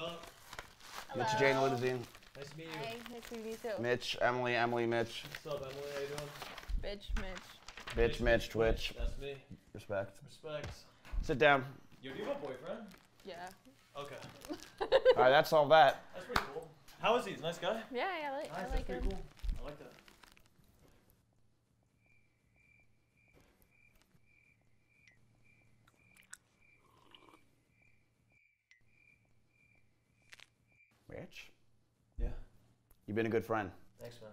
up? Mitch Jane Limousine. Nice to meet you. Hey, nice to meet you too. Mitch, Emily, Emily, Mitch. What's up, Emily? How you doing? Bitch, Mitch. Bitch, Mitch, Twitch. That's me. Respect. Respect. Sit down. Yo, do you have a boyfriend? Yeah. Okay. All right, that's all that. That's pretty cool. How is he? Nice guy? Yeah, yeah, I like, Nice, I that's like pretty him. cool. I like that. Mitch, Yeah. you've been a good friend. Thanks, man.